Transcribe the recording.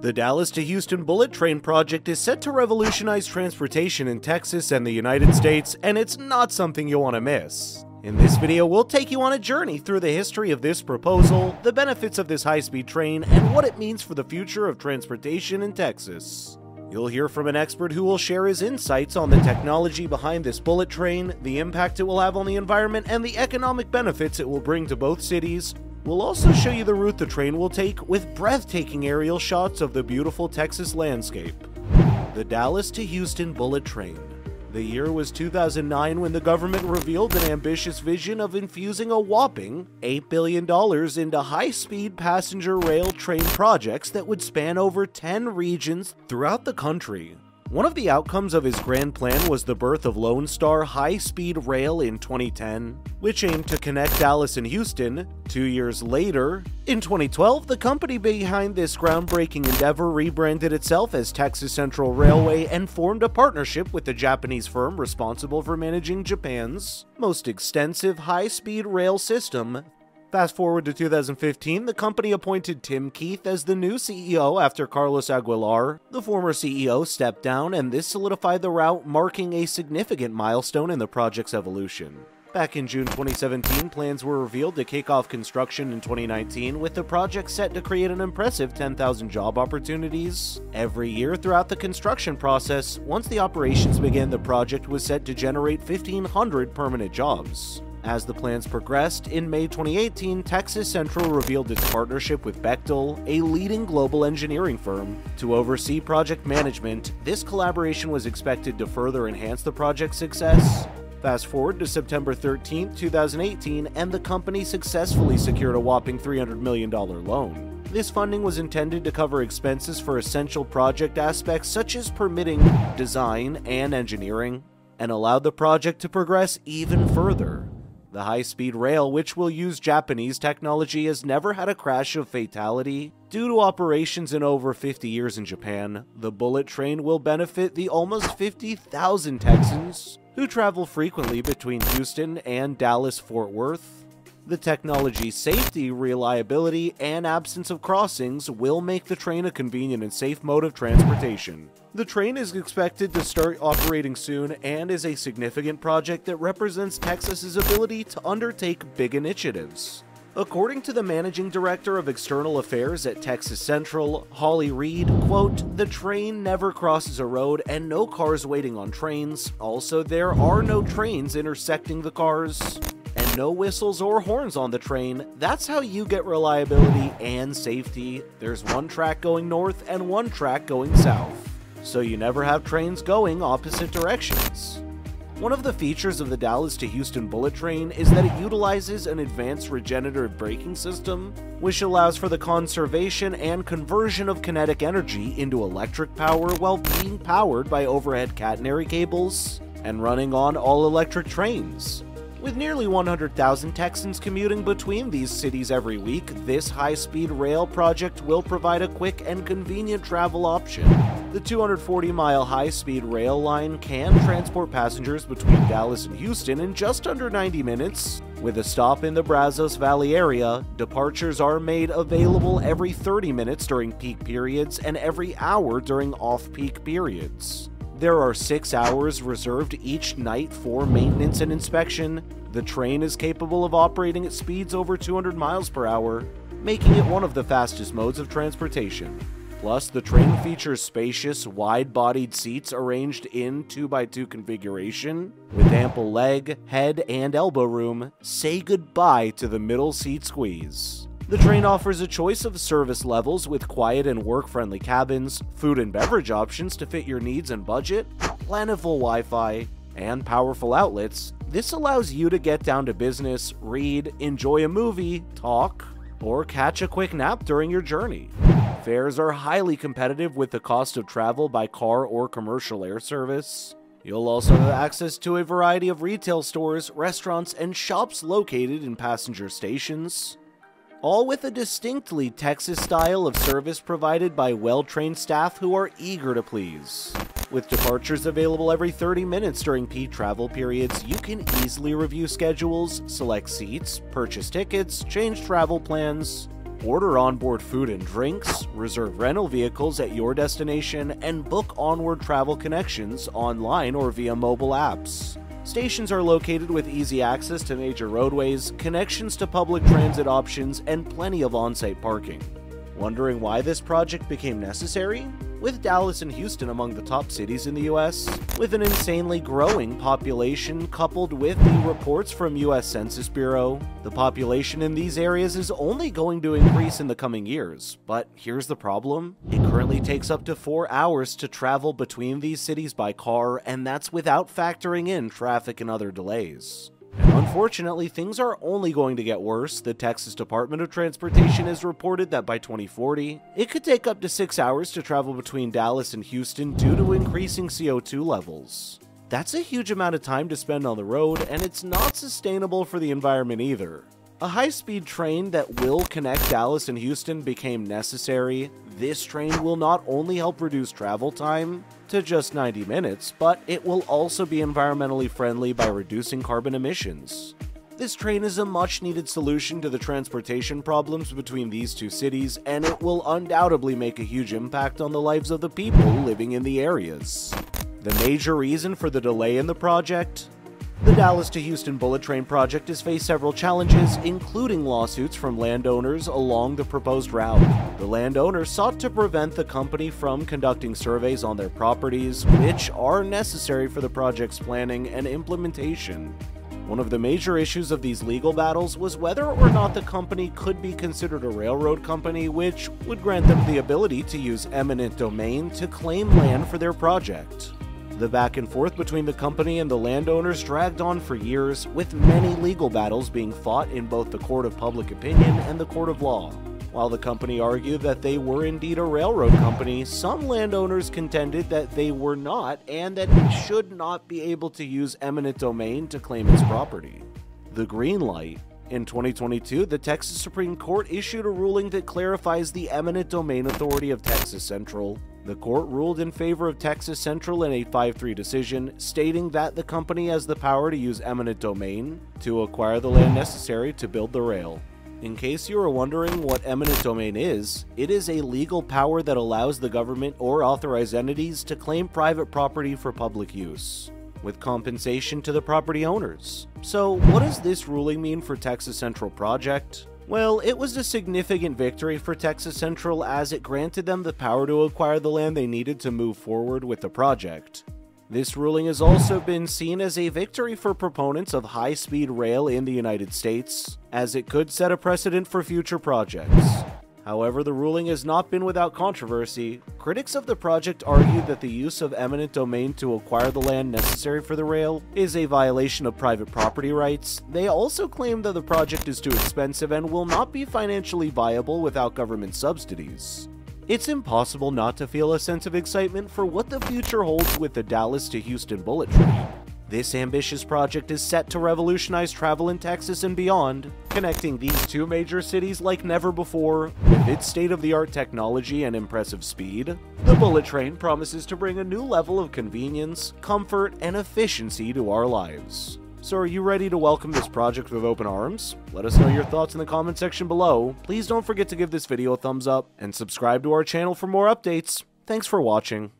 The Dallas to Houston Bullet Train project is set to revolutionize transportation in Texas and the United States, and it's not something you want to miss. In this video, we'll take you on a journey through the history of this proposal, the benefits of this high-speed train, and what it means for the future of transportation in Texas. You'll hear from an expert who will share his insights on the technology behind this bullet train, the impact it will have on the environment, and the economic benefits it will bring to both cities, We'll also show you the route the train will take with breathtaking aerial shots of the beautiful Texas landscape. The Dallas to Houston Bullet Train. The year was 2009 when the government revealed an ambitious vision of infusing a whopping $8 billion into high speed passenger rail train projects that would span over 10 regions throughout the country. One of the outcomes of his grand plan was the birth of Lone Star High Speed Rail in 2010, which aimed to connect Dallas and Houston. Two years later, in 2012, the company behind this groundbreaking endeavor rebranded itself as Texas Central Railway and formed a partnership with the Japanese firm responsible for managing Japan's most extensive high speed rail system, Fast forward to 2015, the company appointed Tim Keith as the new CEO after Carlos Aguilar, the former CEO, stepped down, and this solidified the route, marking a significant milestone in the project's evolution. Back in June 2017, plans were revealed to kick off construction in 2019, with the project set to create an impressive 10,000 job opportunities every year throughout the construction process. Once the operations began, the project was set to generate 1,500 permanent jobs. As the plans progressed, in May 2018, Texas Central revealed its partnership with Bechtel, a leading global engineering firm, to oversee project management. This collaboration was expected to further enhance the project's success. Fast forward to September 13, 2018, and the company successfully secured a whopping $300 million loan. This funding was intended to cover expenses for essential project aspects such as permitting, design, and engineering, and allowed the project to progress even further. The high speed rail, which will use Japanese technology, has never had a crash of fatality. Due to operations in over 50 years in Japan, the bullet train will benefit the almost 50,000 Texans who travel frequently between Houston and Dallas Fort Worth. The technology's safety, reliability, and absence of crossings will make the train a convenient and safe mode of transportation. The train is expected to start operating soon and is a significant project that represents Texas's ability to undertake big initiatives. According to the managing director of external affairs at Texas Central, Holly Reed, quote, "The train never crosses a road and no cars waiting on trains. Also, there are no trains intersecting the cars no whistles or horns on the train. That's how you get reliability and safety. There's one track going north and one track going south. So you never have trains going opposite directions. One of the features of the Dallas to Houston bullet train is that it utilizes an advanced regenerative braking system, which allows for the conservation and conversion of kinetic energy into electric power while being powered by overhead catenary cables and running on all electric trains. With nearly 100,000 Texans commuting between these cities every week, this high speed rail project will provide a quick and convenient travel option. The 240 mile high speed rail line can transport passengers between Dallas and Houston in just under 90 minutes. With a stop in the Brazos Valley area, departures are made available every 30 minutes during peak periods and every hour during off peak periods. There are six hours reserved each night for maintenance and inspection. The train is capable of operating at speeds over 200 miles per hour, making it one of the fastest modes of transportation. Plus, the train features spacious, wide-bodied seats arranged in 2x2 configuration, with ample leg, head, and elbow room. Say goodbye to the middle seat squeeze. The train offers a choice of service levels with quiet and work-friendly cabins, food and beverage options to fit your needs and budget, plentiful Wi-Fi, and powerful outlets. This allows you to get down to business, read, enjoy a movie, talk, or catch a quick nap during your journey. Fares are highly competitive with the cost of travel by car or commercial air service. You'll also have access to a variety of retail stores, restaurants, and shops located in passenger stations all with a distinctly Texas style of service provided by well-trained staff who are eager to please. With departures available every 30 minutes during peak travel periods, you can easily review schedules, select seats, purchase tickets, change travel plans, order onboard food and drinks, reserve rental vehicles at your destination, and book onward travel connections online or via mobile apps. Stations are located with easy access to major roadways, connections to public transit options, and plenty of on site parking. Wondering why this project became necessary? With Dallas and Houston among the top cities in the US, with an insanely growing population coupled with the reports from US Census Bureau, the population in these areas is only going to increase in the coming years. But here's the problem. It currently takes up to 4 hours to travel between these cities by car, and that's without factoring in traffic and other delays. Unfortunately, things are only going to get worse. The Texas Department of Transportation has reported that by 2040, it could take up to six hours to travel between Dallas and Houston due to increasing CO2 levels. That's a huge amount of time to spend on the road, and it's not sustainable for the environment either. A high-speed train that will connect Dallas and Houston became necessary. This train will not only help reduce travel time to just 90 minutes, but it will also be environmentally friendly by reducing carbon emissions. This train is a much needed solution to the transportation problems between these two cities, and it will undoubtedly make a huge impact on the lives of the people living in the areas. The major reason for the delay in the project? The Dallas to Houston Bullet Train project has faced several challenges, including lawsuits from landowners along the proposed route. The landowners sought to prevent the company from conducting surveys on their properties, which are necessary for the project's planning and implementation. One of the major issues of these legal battles was whether or not the company could be considered a railroad company, which would grant them the ability to use eminent domain to claim land for their project. The back and forth between the company and the landowners dragged on for years, with many legal battles being fought in both the court of public opinion and the court of law. While the company argued that they were indeed a railroad company, some landowners contended that they were not and that it should not be able to use eminent domain to claim its property. The green light. In 2022, the Texas Supreme Court issued a ruling that clarifies the eminent domain authority of Texas Central the court ruled in favor of Texas Central in a 5 3 decision, stating that the company has the power to use eminent domain to acquire the land necessary to build the rail. In case you are wondering what eminent domain is, it is a legal power that allows the government or authorized entities to claim private property for public use, with compensation to the property owners. So, what does this ruling mean for Texas Central Project? Well, it was a significant victory for Texas Central as it granted them the power to acquire the land they needed to move forward with the project. This ruling has also been seen as a victory for proponents of high speed rail in the United States, as it could set a precedent for future projects. However, the ruling has not been without controversy. Critics of the project argue that the use of eminent domain to acquire the land necessary for the rail is a violation of private property rights. They also claim that the project is too expensive and will not be financially viable without government subsidies. It's impossible not to feel a sense of excitement for what the future holds with the Dallas to Houston bullet train. This ambitious project is set to revolutionize travel in Texas and beyond, connecting these two major cities like never before with its state-of-the-art technology and impressive speed. The bullet train promises to bring a new level of convenience, comfort, and efficiency to our lives. So are you ready to welcome this project with open arms? Let us know your thoughts in the comment section below. Please don't forget to give this video a thumbs up and subscribe to our channel for more updates. Thanks for watching.